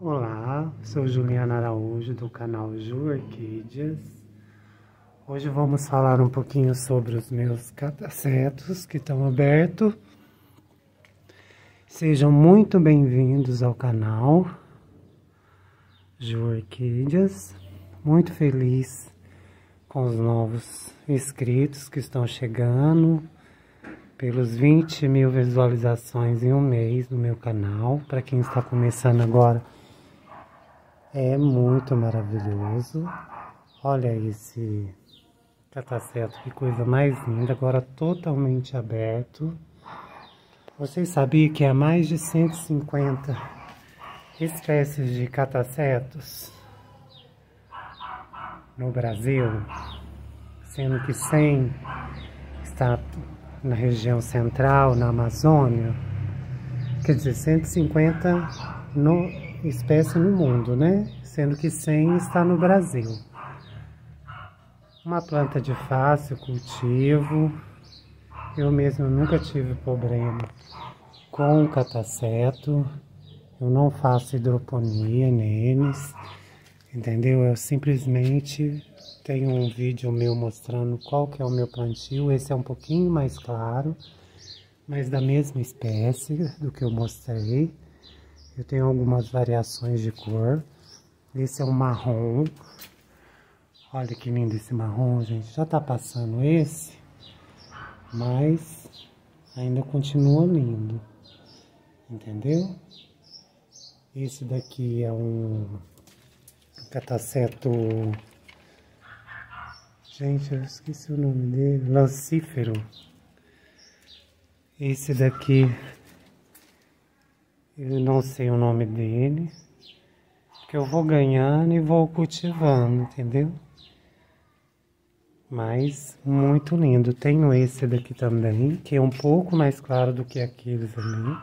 Olá, sou Juliana Araújo do canal Ju Orquídeas. Hoje vamos falar um pouquinho sobre os meus catacetos que estão abertos. Sejam muito bem-vindos ao canal Ju Orquídeas. Muito feliz com os novos inscritos que estão chegando pelos 20 mil visualizações em um mês no meu canal. Para quem está começando agora, é muito maravilhoso. Olha esse cataceto, que coisa mais linda, agora totalmente aberto. Vocês sabiam que há mais de 150 espécies de catacetos no Brasil, sendo que 100 está na região central, na Amazônia, quer dizer, 150 no, espécie no mundo, né? Sendo que 100 está no Brasil. Uma planta de fácil cultivo. Eu mesmo nunca tive problema com o cataceto. Eu não faço hidroponia neles, entendeu? Eu simplesmente tenho um vídeo meu mostrando qual que é o meu plantio. Esse é um pouquinho mais claro, mas da mesma espécie do que eu mostrei. Eu tenho algumas variações de cor. Esse é o marrom. Olha que lindo esse marrom, gente. Já tá passando esse, mas ainda continua lindo. Entendeu? Esse daqui é um cataceto... Gente, eu esqueci o nome dele. Lancífero. Esse daqui eu não sei o nome dele. Que eu vou ganhando e vou cultivando, entendeu? Mas muito lindo. Tenho esse daqui também, que é um pouco mais claro do que aqueles ali.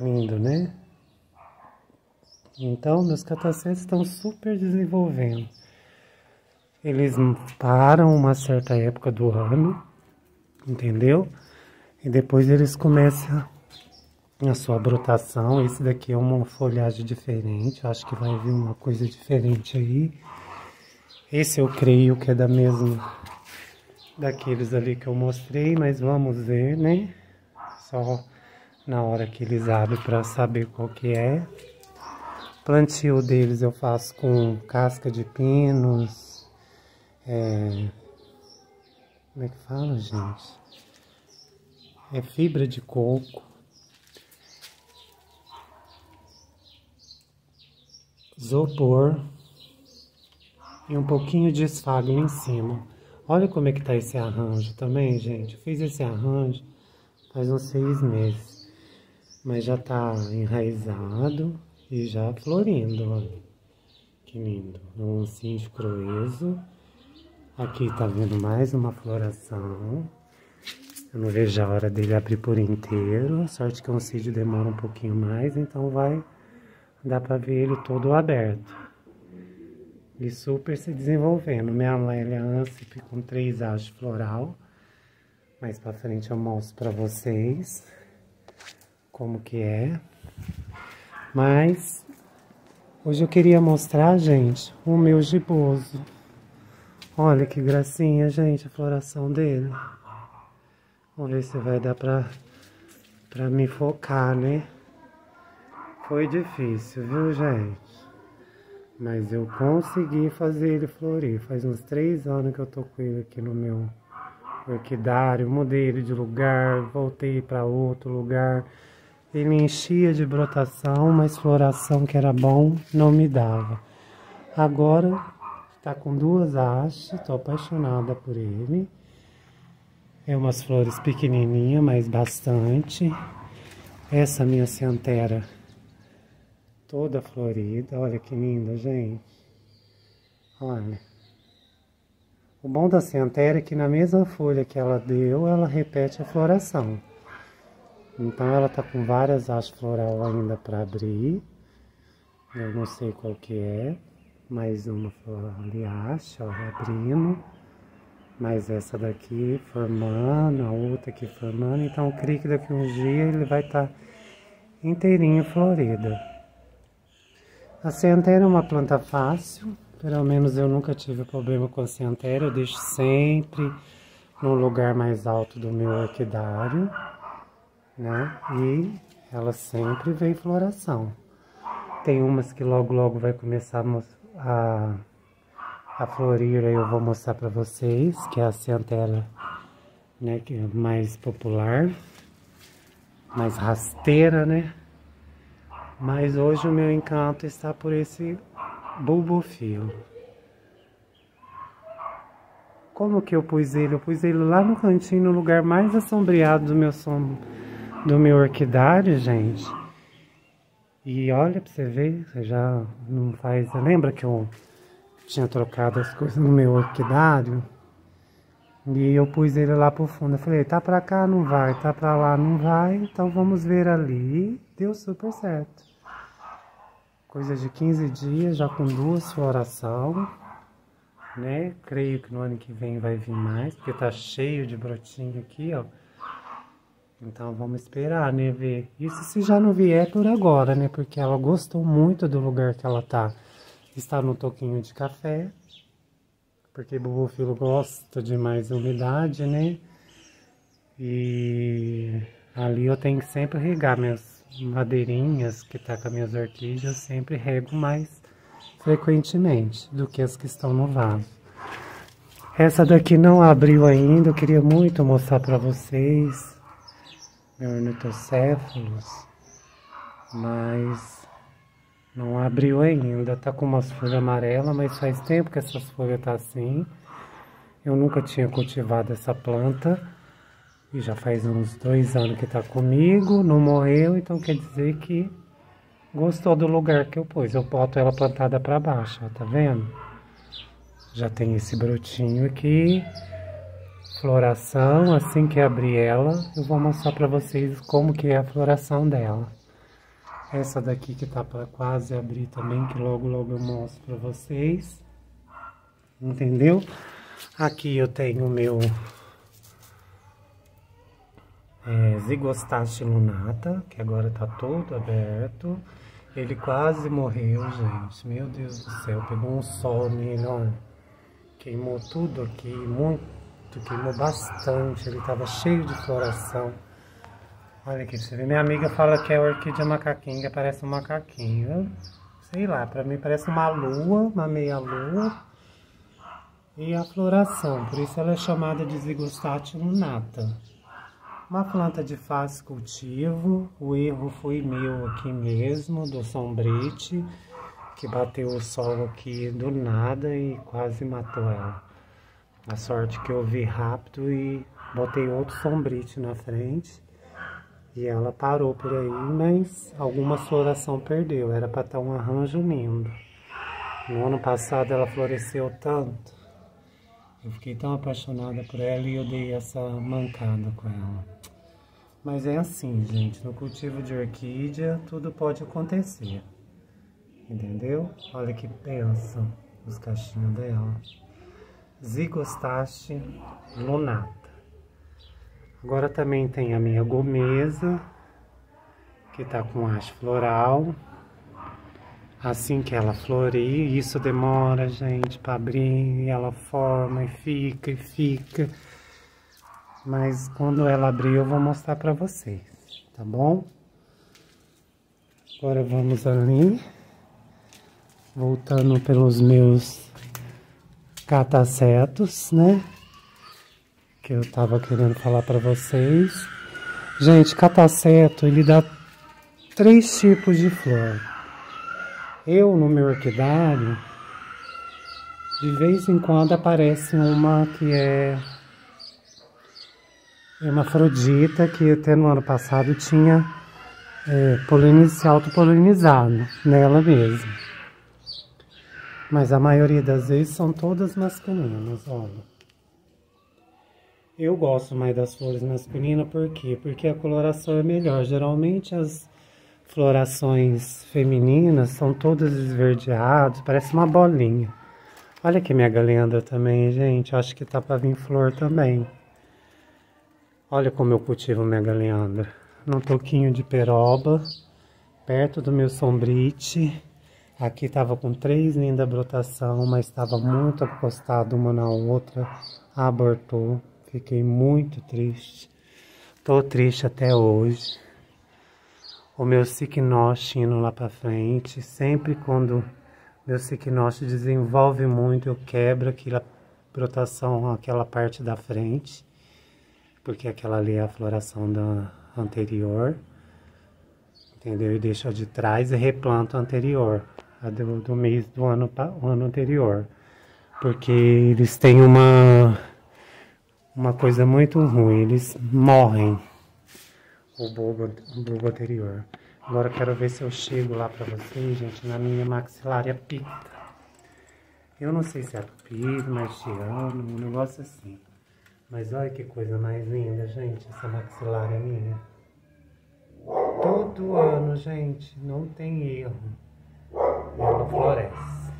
Lindo, né? Então, meus catacetes estão super desenvolvendo. Eles param uma certa época do ano, entendeu? E depois eles começam a sua brotação. Esse daqui é uma folhagem diferente, acho que vai vir uma coisa diferente aí. Esse eu creio que é da mesma daqueles ali que eu mostrei, mas vamos ver, né? Só na hora que eles abrem para saber qual que é. Plantio deles eu faço com casca de pinos, é... como é que fala, gente? É fibra de coco. Isopor e um pouquinho de esfagno em cima. Olha como é que tá esse arranjo também, gente. Eu fiz esse arranjo faz uns seis meses, mas já tá enraizado e já florindo, olha. Que lindo. Um cinto croeso. Aqui tá vendo mais uma floração. Eu não vejo a hora dele abrir por inteiro. Sorte que um cídio demora um pouquinho mais, então vai Dá pra ver ele todo aberto. E super se desenvolvendo. Minha amélia Ancip com três hastes floral. Mais pra frente eu mostro pra vocês como que é. Mas hoje eu queria mostrar, gente, o meu giboso. Olha que gracinha, gente, a floração dele. Vamos ver se vai dar pra, pra me focar, né? Foi difícil, viu, gente? Mas eu consegui fazer ele florir. Faz uns três anos que eu tô com ele aqui no meu orquidário. Mudei ele de lugar, voltei para outro lugar. Ele enchia de brotação, mas floração que era bom não me dava. Agora está com duas hastes, tô apaixonada por ele. É umas flores pequenininhas, mas bastante. Essa minha centera toda florida. Olha que linda, gente. Olha. O bom da centera é que na mesma folha que ela deu, ela repete a floração. Então ela tá com várias hastes floral ainda para abrir. Eu não sei qual que é. Mais uma floral de haste, ó, abrindo. Mais essa daqui formando, a outra aqui formando. Então eu daqui uns dias ele vai estar tá inteirinho florida. A centera é uma planta fácil, pelo menos eu nunca tive problema com a centera, eu deixo sempre no lugar mais alto do meu orquidário, né? E ela sempre vem floração. Tem umas que logo logo vai começar a, a florir, aí eu vou mostrar para vocês, que é a centera né, que é mais popular, mais rasteira, né? Mas hoje o meu encanto está por esse bulbofio. Como que eu pus ele? Eu pus ele lá no cantinho, no lugar mais assombreado do meu som, do meu orquidário, gente. E olha pra você ver, você já não faz... Lembra que eu tinha trocado as coisas no meu orquidário? E eu pus ele lá pro fundo. Eu falei, tá pra cá, não vai, tá pra lá, não vai, então vamos ver ali. Deu super certo. Coisa de 15 dias, já com duas floração, né? Creio que no ano que vem vai vir mais, porque tá cheio de brotinho aqui, ó. Então vamos esperar, né, ver. Isso se já não vier por agora, né? Porque ela gostou muito do lugar que ela tá. Está no toquinho de café. Porque bubufilo gosta de mais umidade, né? E ali eu tenho que sempre regar minhas madeirinhas que tá com as minhas orquídeas, eu sempre rego mais frequentemente do que as que estão no vaso. Essa daqui não abriu ainda, eu queria muito mostrar para vocês, meu ornitocéfalos, mas não abriu ainda, tá com umas folhas amarelas, mas faz tempo que essas folhas tá assim. Eu nunca tinha cultivado essa planta, e já faz uns dois anos que tá comigo, não morreu, então quer dizer que gostou do lugar que eu pus. Eu boto ela plantada para baixo, ó, tá vendo? Já tem esse brotinho aqui, floração, assim que abrir ela, eu vou mostrar para vocês como que é a floração dela. Essa daqui que tá para quase abrir também, que logo logo eu mostro para vocês. Entendeu? Aqui eu tenho o meu é, Zigostache lunata, que agora tá todo aberto. Ele quase morreu, gente. Meu Deus do céu, pegou um sol nele. Queimou tudo aqui, muito, queimou bastante. Ele tava cheio de floração. Olha aqui, você vê. Minha amiga fala que é orquídea macaquinha, parece um macaquinho. Sei lá, pra mim parece uma lua, uma meia lua. E a floração, por isso ela é chamada de Zigostate lunata. Uma planta de fácil cultivo, o erro foi meu aqui mesmo, do sombrite, que bateu o sol aqui do nada e quase matou ela. A sorte que eu vi rápido e botei outro sombrite na frente e ela parou por aí, mas alguma floração perdeu, era para estar um arranjo lindo. No ano passado ela floresceu tanto, eu fiquei tão apaixonada por ela e eu dei essa mancada com ela. Mas é assim, gente, no cultivo de orquídea tudo pode acontecer. Entendeu? Olha que pensa os cachinhos dela. Zigostache lunata. Agora também tem a minha gomesa, que tá com haste floral. Assim que ela florir, isso demora, gente, para abrir, e ela forma e fica e fica. Mas quando ela abrir eu vou mostrar para vocês, tá bom? Agora vamos ali. Voltando pelos meus catacetos, né? Que eu tava querendo falar para vocês. Gente, cataceto, ele dá três tipos de flor. Eu, no meu orquidário, de vez em quando aparece uma que é hermafrodita que até no ano passado tinha é, poliniz, autopolinizado nela mesma. Mas a maioria das vezes são todas masculinas, olha. Eu gosto mais das flores masculinas, por quê? Porque a coloração é melhor. Geralmente as florações femininas são todas esverdeadas, parece uma bolinha. Olha aqui minha galenda também, gente. Acho que tá para vir flor também. Olha como eu cultivo minha galeandra. Num toquinho de peroba, perto do meu sombrite. Aqui tava com três lindas brotação, mas estava muito acostado uma na outra, abortou. Fiquei muito triste. Tô triste até hoje. O meu cicnoche indo lá pra frente, sempre quando meu cicnoche desenvolve muito, eu quebro aquela brotação, aquela parte da frente, porque aquela ali é a floração da anterior, entendeu? E deixo a de trás e replanto a anterior, a do, do mês do ano, ano anterior, porque eles têm uma, uma coisa muito ruim, eles morrem, o bulbo, o bulbo anterior. Agora quero ver se eu chego lá pra vocês, gente, na minha maxilária picta. Eu não sei se é tupido, marciano, um negócio assim. Mas olha que coisa mais linda, gente, essa maxilária minha. Todo ano, gente, não tem erro. Ela floresce.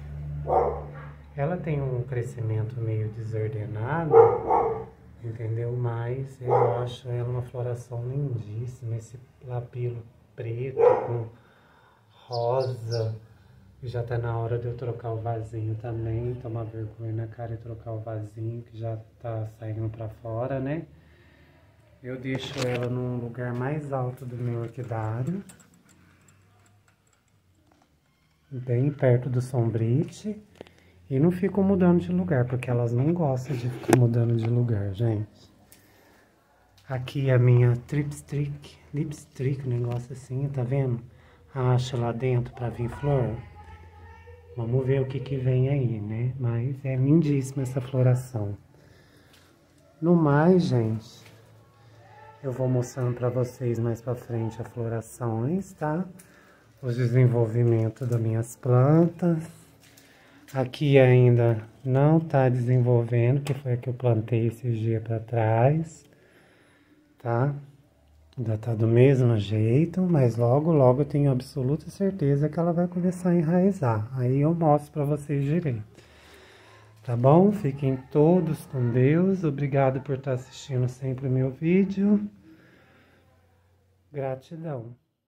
Ela tem um crescimento meio desordenado, entendeu? Mas eu acho ela uma floração lindíssima. Esse lapilo preto com rosa. Já tá na hora de eu trocar o vasinho também, tomar vergonha na cara e trocar o vasinho que já tá saindo pra fora, né? Eu deixo ela num lugar mais alto do meu orquidário. Bem perto do sombrite. E não fico mudando de lugar, porque elas não gostam de ficar mudando de lugar, gente. Aqui é a minha tripstick, lipstick, negócio assim, tá vendo? Acha lá dentro pra vir flor. Vamos ver o que que vem aí, né? Mas é lindíssima essa floração. No mais, gente, eu vou mostrando pra vocês mais pra frente as florações, tá? O desenvolvimento das minhas plantas. Aqui ainda não tá desenvolvendo, que foi a que eu plantei esses dias pra trás tá? Ainda tá do mesmo jeito, mas logo, logo eu tenho absoluta certeza que ela vai começar a enraizar. Aí eu mostro para vocês direito. Tá bom? Fiquem todos com Deus. Obrigado por estar assistindo sempre o meu vídeo. Gratidão.